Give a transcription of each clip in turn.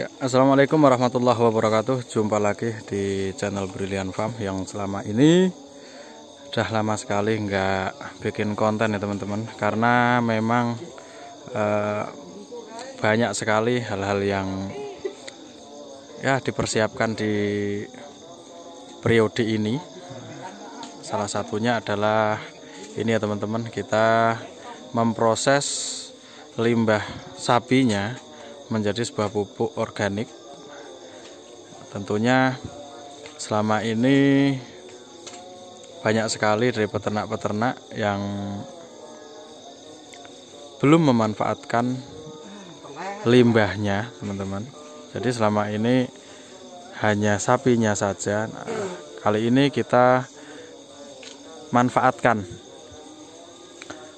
Ya, Assalamualaikum warahmatullahi wabarakatuh. Jumpa lagi di channel Brilliant Farm Yang selama ini Sudah lama sekali nggak bikin konten ya teman-teman. Karena memang eh, Banyak sekali hal-hal yang Ya dipersiapkan di Periode ini. Salah satunya adalah Ini ya teman-teman. Kita memproses limbah sapinya menjadi sebuah pupuk organik. Tentunya selama ini banyak sekali dari peternak-peternak yang belum memanfaatkan limbahnya teman-teman. Jadi selama ini hanya sapinya saja. Nah, kali ini kita manfaatkan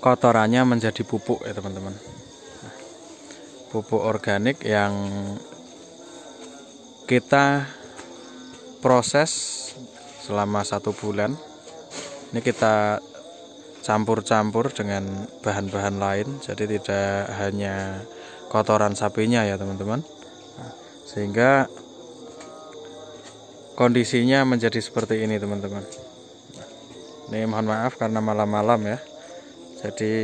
kotorannya menjadi pupuk ya teman-teman pupuk organik yang kita proses selama satu bulan. Ini kita campur-campur dengan bahan-bahan lain jadi tidak hanya kotoran sapinya ya teman-teman. Sehingga kondisinya menjadi seperti ini teman-teman. Ini mohon maaf karena malam-malam ya. Jadi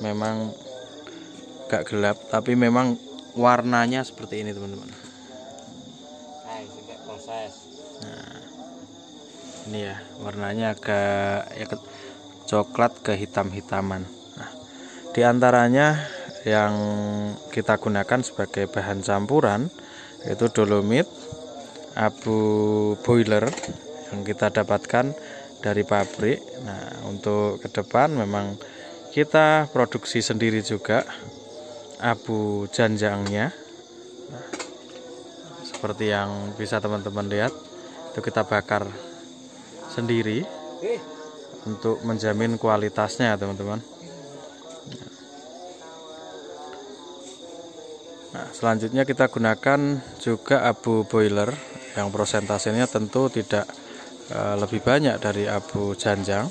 memang agak gelap tapi memang warnanya seperti ini teman-teman. Nah ini ya warnanya agak ya coklat ke hitam-hitaman nah di antaranya yang kita gunakan sebagai bahan campuran yaitu dolomit abu boiler yang kita dapatkan dari pabrik. Nah untuk ke depan memang kita produksi sendiri juga abu janjangnya. Nah, seperti yang bisa teman-teman lihat itu kita bakar sendiri untuk menjamin kualitasnya teman-teman. Nah selanjutnya kita gunakan juga abu boiler. Yang prosentasenya tentu tidak uh, lebih banyak dari abu janjang.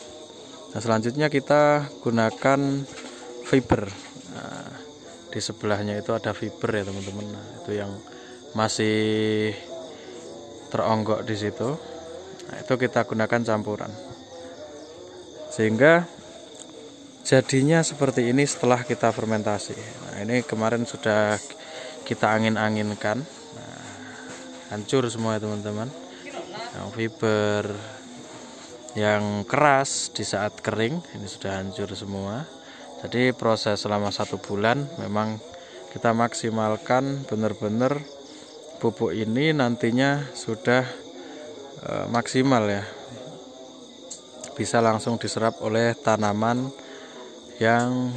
Nah selanjutnya kita gunakan fiber di sebelahnya itu ada fiber ya teman-teman. Nah, itu yang masih teronggok di situ. Nah, itu kita gunakan campuran. Sehingga jadinya seperti ini setelah kita fermentasi. Nah ini kemarin sudah kita angin-anginkan. Nah, hancur semua ya teman-teman. Yang fiber yang keras di saat kering ini sudah hancur semua jadi proses selama satu bulan memang kita maksimalkan benar-benar pupuk ini nantinya sudah e, maksimal ya. Bisa langsung diserap oleh tanaman yang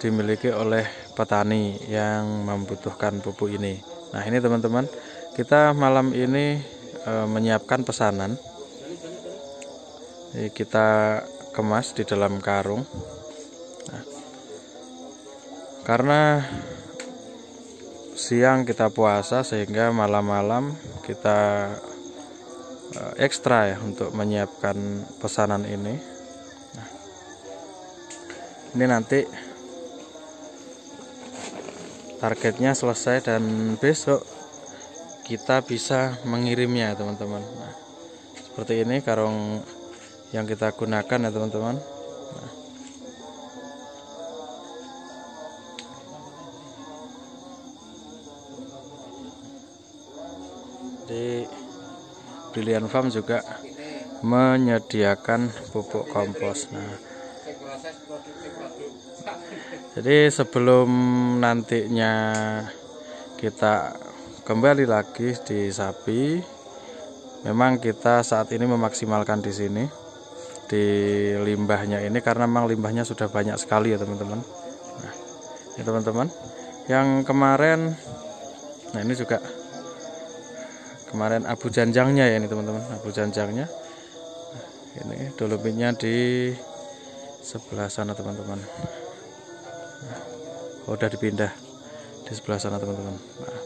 dimiliki oleh petani yang membutuhkan pupuk ini. Nah ini teman-teman kita malam ini e, menyiapkan pesanan ini kita kemas di dalam karung. Nah, karena siang kita puasa sehingga malam-malam kita uh, ekstra ya untuk menyiapkan pesanan ini. Nah, ini nanti targetnya selesai dan besok kita bisa mengirimnya teman-teman. Nah, seperti ini karung yang kita gunakan ya teman-teman. Nah. di Farm juga menyediakan pupuk kompos. Nah. Jadi sebelum nantinya kita kembali lagi di sapi memang kita saat ini memaksimalkan di sini di limbahnya ini karena memang limbahnya sudah banyak sekali ya teman-teman. Nah ini teman-teman yang kemarin nah ini juga kemarin abu janjangnya ya ini teman-teman abu janjangnya. Nah, ini dolomitnya di sebelah sana teman-teman. Nah, oh, udah dipindah di sebelah sana teman-teman. Nah.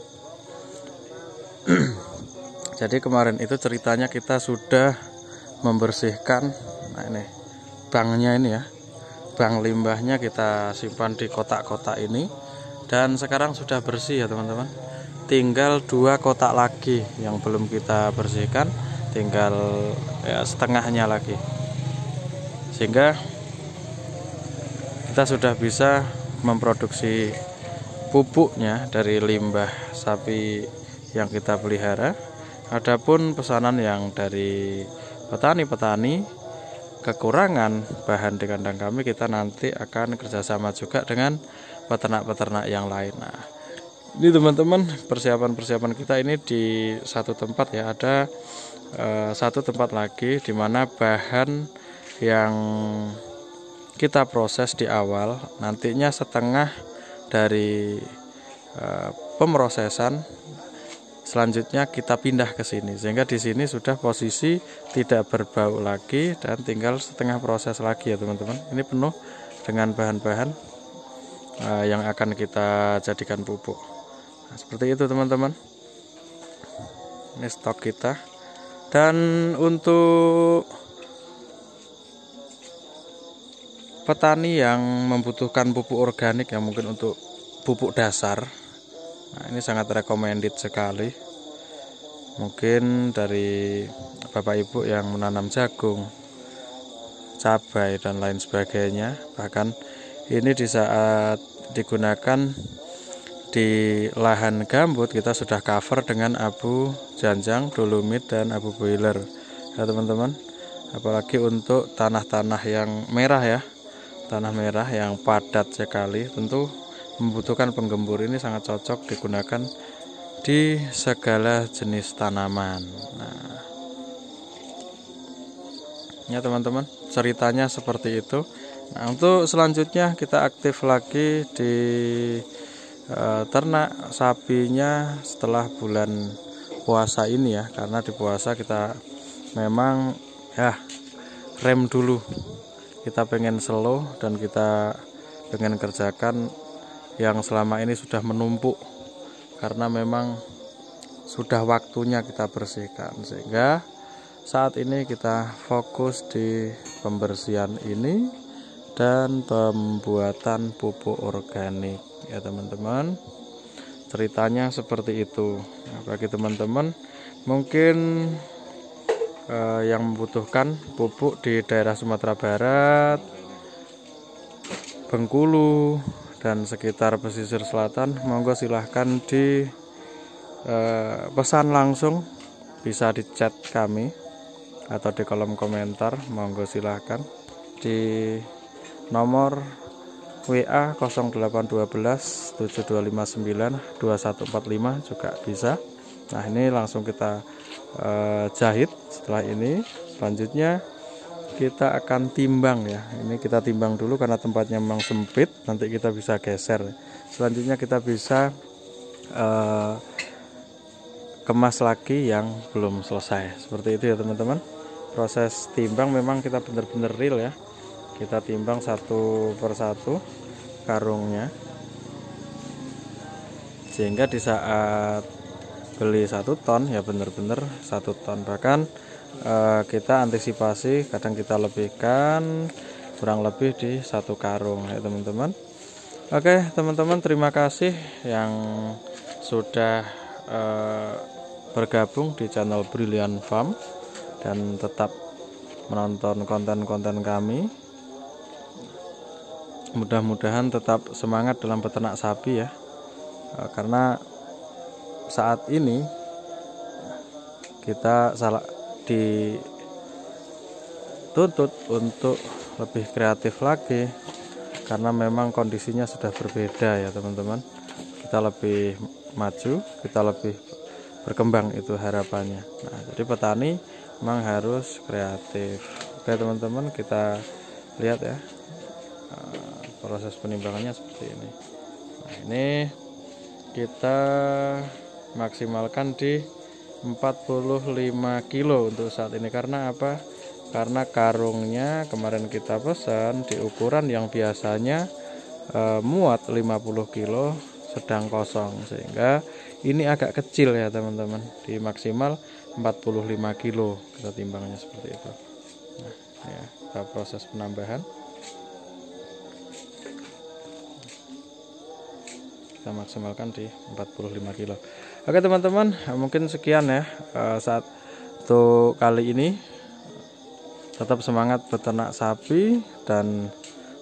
jadi kemarin itu ceritanya kita sudah membersihkan nah ini. Banknya ini ya. Bank limbahnya kita simpan di kotak-kotak ini. Dan sekarang sudah bersih ya teman-teman. Tinggal dua kotak lagi yang belum kita bersihkan. Tinggal ya, setengahnya lagi. Sehingga kita sudah bisa memproduksi pupuknya dari limbah sapi yang kita pelihara. Adapun pesanan yang dari petani-petani kekurangan bahan di kandang kami kita nanti akan kerjasama juga dengan peternak-peternak yang lain. Nah ini teman-teman persiapan-persiapan kita ini di satu tempat ya. Ada uh, satu tempat lagi di mana bahan yang kita proses di awal nantinya setengah dari uh, pemrosesan selanjutnya kita pindah ke sini sehingga di sini sudah posisi tidak berbau lagi dan tinggal setengah proses lagi ya teman-teman. Ini penuh dengan bahan-bahan uh, yang akan kita jadikan pupuk. Nah, seperti itu teman-teman. Ini stok kita. Dan untuk petani yang membutuhkan pupuk organik yang mungkin untuk pupuk dasar nah ini sangat recommended sekali mungkin dari bapak ibu yang menanam jagung cabai dan lain sebagainya. Bahkan ini di saat digunakan di lahan gambut kita sudah cover dengan abu janjang, dolomit dan abu boiler. Ya teman-teman apalagi untuk tanah-tanah yang merah ya. Tanah merah yang padat sekali. Tentu membutuhkan penggembur ini sangat cocok digunakan di segala jenis tanaman. Nah. Ya teman-teman ceritanya seperti itu. Nah untuk selanjutnya kita aktif lagi di e, ternak sapinya setelah bulan puasa ini ya. Karena di puasa kita memang ya rem dulu. Kita pengen slow dan kita pengen kerjakan yang selama ini sudah menumpuk karena memang sudah waktunya kita bersihkan. Sehingga saat ini kita fokus di pembersihan ini dan pembuatan pupuk organik. Ya teman-teman. Ceritanya seperti itu. Nah, bagi teman-teman mungkin eh, yang membutuhkan pupuk di daerah Sumatera Barat Bengkulu dan sekitar pesisir selatan. Monggo silahkan di eh, pesan langsung bisa di chat kami atau di kolom komentar. Monggo silahkan. Di nomor WA 0812 7259 2145 juga bisa. Nah ini langsung kita uh, jahit setelah ini. Selanjutnya kita akan timbang ya. Ini kita timbang dulu karena tempatnya memang sempit. Nanti kita bisa geser. Selanjutnya kita bisa uh, kemas lagi yang belum selesai. Seperti itu ya teman-teman. Proses timbang memang kita benar-benar real ya. Kita timbang satu persatu karungnya. Sehingga di saat beli satu ton ya benar-benar satu ton. Bahkan eh, kita antisipasi kadang kita lebihkan kurang lebih di satu karung ya teman-teman. Oke teman-teman terima kasih yang sudah eh, bergabung di channel Brilliant Farm dan tetap menonton konten-konten kami. Mudah-mudahan tetap semangat dalam peternak sapi ya. E, karena saat ini kita salah dituntut untuk lebih kreatif lagi karena memang kondisinya sudah berbeda ya teman-teman. Kita lebih maju kita lebih berkembang itu harapannya. Nah jadi petani memang harus kreatif. Oke teman-teman kita lihat ya proses penimbangannya seperti ini. Nah ini kita maksimalkan di 45 kilo untuk saat ini. Karena apa? Karena karungnya kemarin kita pesan di ukuran yang biasanya e, muat 50 kilo sedang kosong. Sehingga ini agak kecil ya teman-teman. Di maksimal 45 kilo kita timbangnya seperti itu. Nah, ya kita proses penambahan. Kita maksimalkan di 45 kilo oke teman-teman mungkin sekian ya eh, saat tuh kali ini. Tetap semangat beternak sapi dan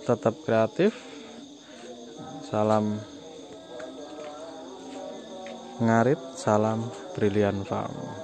tetap kreatif. Salam ngarit salam brilian farm